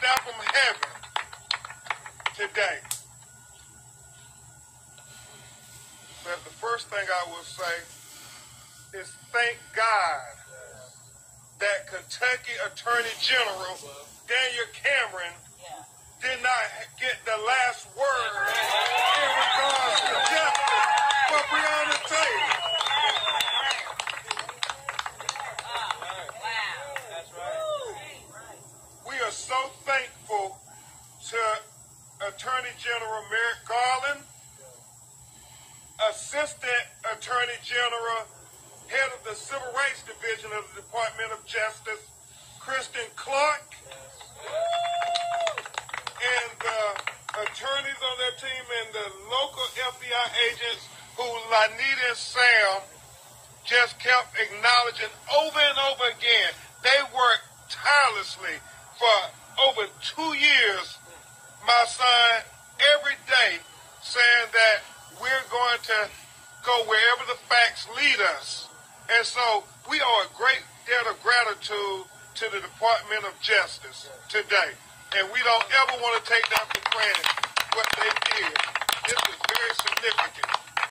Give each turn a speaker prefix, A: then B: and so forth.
A: down from heaven today. But the first thing I will say is thank God that Kentucky Attorney General Daniel Cameron did not get the so thankful to Attorney General Merrick Garland, Assistant Attorney General, Head of the Civil Rights Division of the Department of Justice, Kristen Clarke, and the attorneys on their team and the local FBI agents who Lonita and Sam just kept acknowledging over and over again. They worked tirelessly for over two years, my son, every day, saying that we're going to go wherever the facts lead us. And so we owe a great debt of gratitude to the Department of Justice today. And we don't ever want to take that for granted what they did. This is very significant.